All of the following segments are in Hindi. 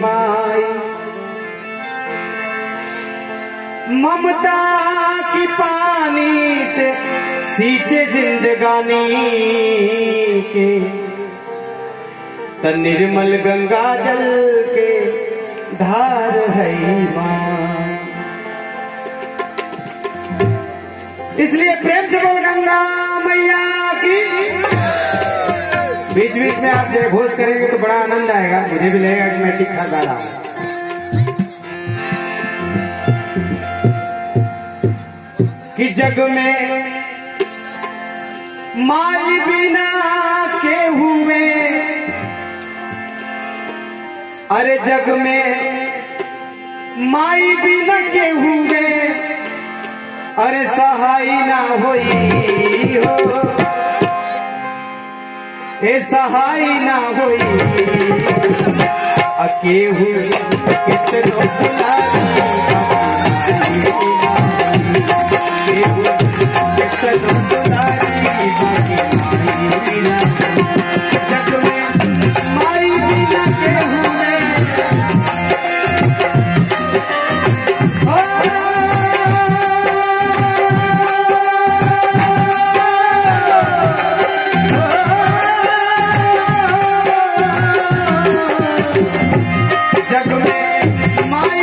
माई। ममता की पानी से सींचे जिंदगानी के। निर्मल गंगा जल के धार है इसलिए प्रेम से बोल गंगा मैया की। बीच बीच में आप जय घोष करेंगे तो बड़ा आनंद आएगा, मुझे भी लगेगा कि मैं ठीक ठाक गा रहा हूँ। कि जग में माई बिना के हुए अरे जग में माई बिना के हुए अरे सहाय ना होई हो। ए सहाय ना होई। अके हुए कितनो दुलारी कितनो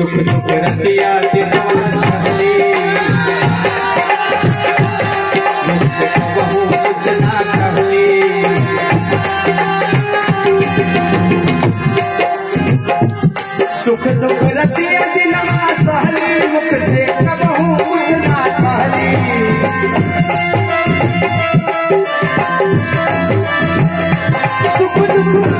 सुख दुख रतिया दिन सुख दुख रतिया दिन सहली मुख से कहूँ कुछ ना कहली सुख दुख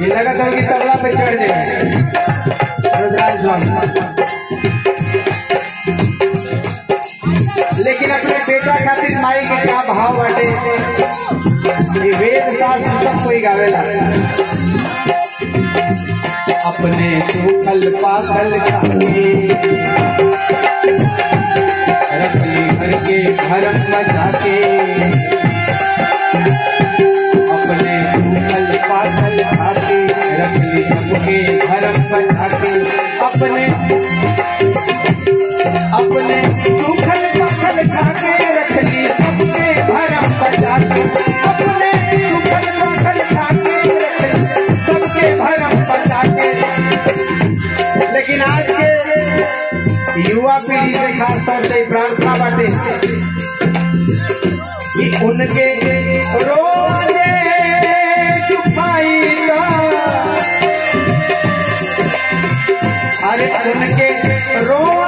ये लगा था कि तबला पे चढ़ जाए। रुद्राज स्वामी। लेकिन अपने बेटा खातिर माई के क्या भाव बाटे। ये वेद शास्त्र सब कोई गावेला अपने सूखल पाखल खाने रखली भर के भरम बजा अपने अपने सूखल पाखल खाके रखली सबके भरम बजा अपने सूखल पाखल खाके रखली सबके भरम बजा के लेकिन आज के युवा पीढ़ी से खास तौर से प्रार्थना बाटे कि उनके रोज़े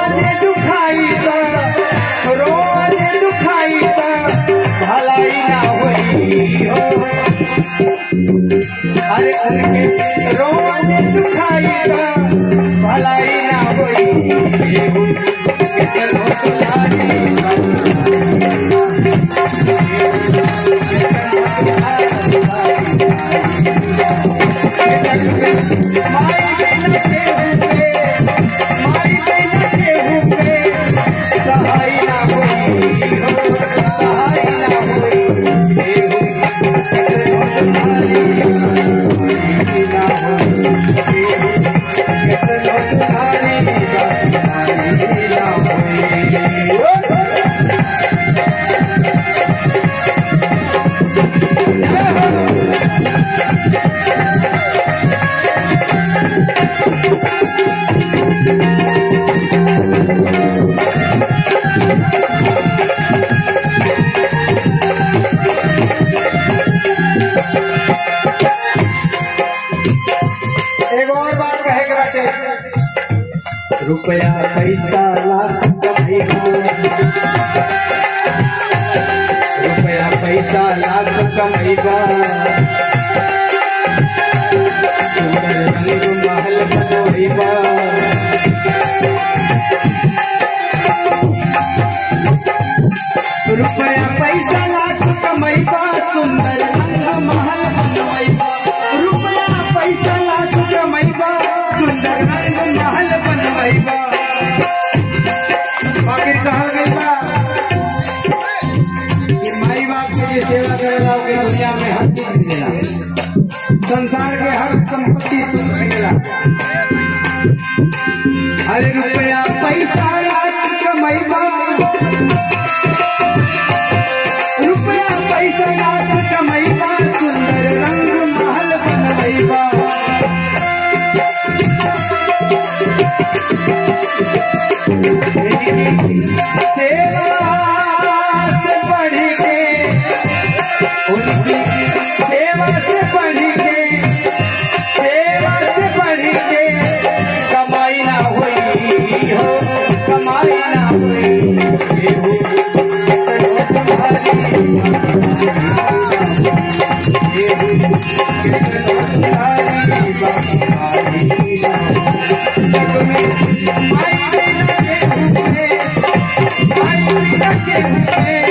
अरे दुखाई का रोज़े दुखाई का भलाई ना हुई हो। अरे उनके रोज़े दुखाई भलाई ना हुई एगो रुपया पैसा लाख रुपया पैसा लाख बनोईबा रुपया पैसा लाख अरे रुपया पैसा लाख कमाईबा ये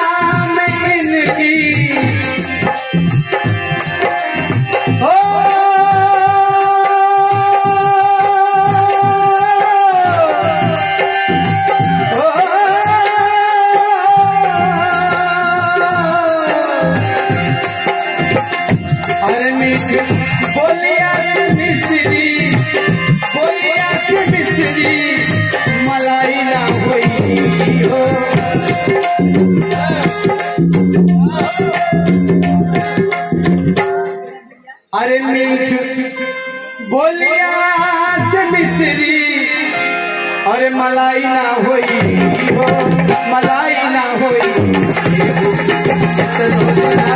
अरे मीठ बोलिया से मिश्री। अरे मलाई ना हो मलाई ना होई बना